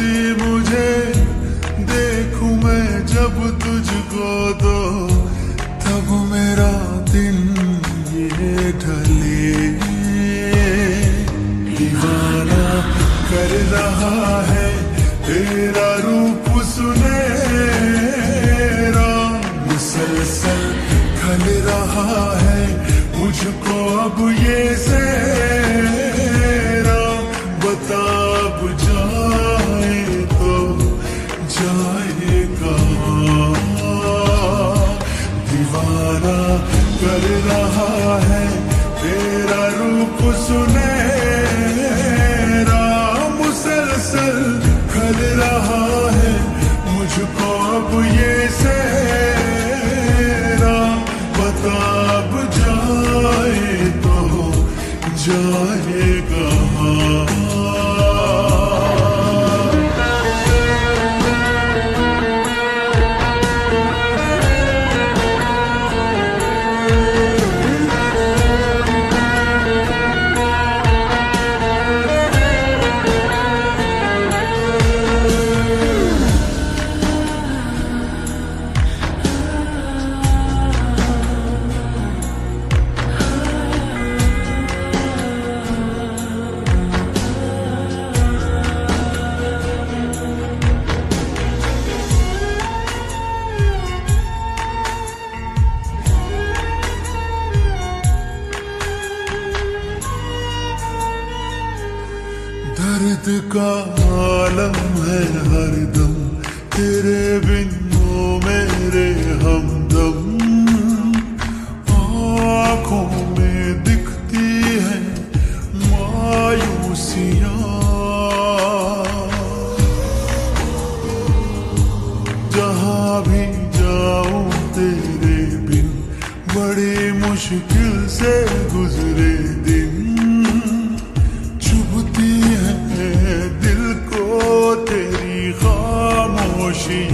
ہنسی مجھے دیکھوں میں جب تجھ کو دو تب میرا دن یہ ڈھلے۔ دیوانہ کر رہا ہے تیرا روپ سنے۔ مسلسل کھل رہا ہے مجھ کو اب یہ سیرا بتا کر رہا ہے، تیرا روپ سنے، رام مسلسل کر رہا ہے، مجھ کو اب یہ سہرا بتا اب جائے تو جائے۔ درد کا عالم ہے ہر دم، تیرے بنو میرے ہمدم آنکھوں میں دکھتی ہے مایوسیاں۔ جہاں بھی جاؤں تیرے بن، بڑی مشکل سے گزرے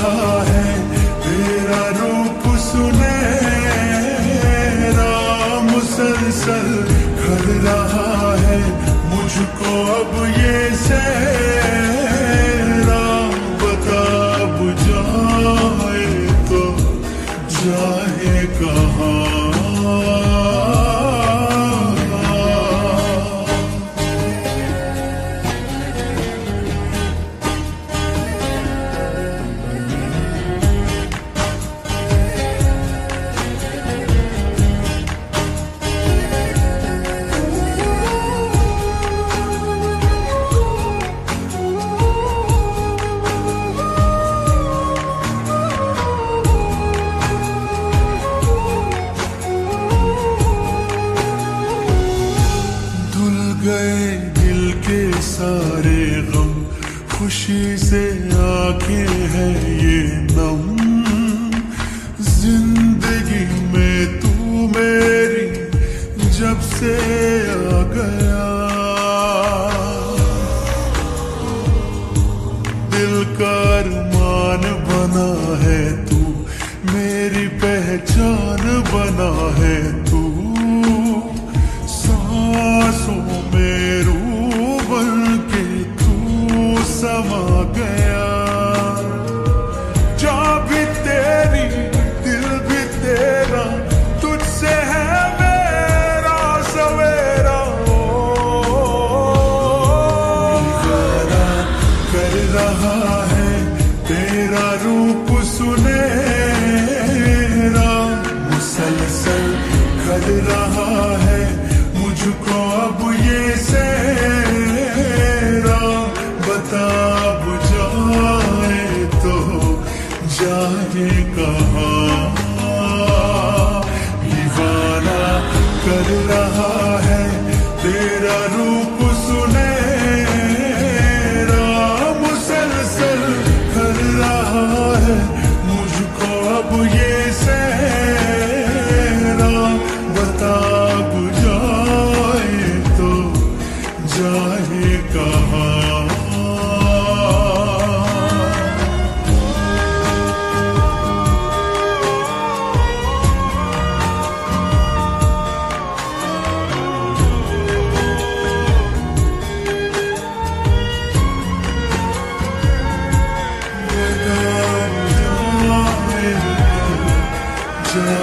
ہے تیرا روپ مسلسل کر رہا ہے مجھ کو اب یہ سیر گئے دل کے سارے غم، خوشی سے آ کے ہے یہ نم۔ زندگی میں تو میری جب سے آ گیا۔ دل کا ارمان بنا ہے تو، میری پہچان بنا ہے تو۔ رہا ہے، تیرا روپ سنہرا مسلسل کھل رہا ہے۔ مجھ کو اب یہ سہرا بتا بجائے تو جائے کہاں؟ show.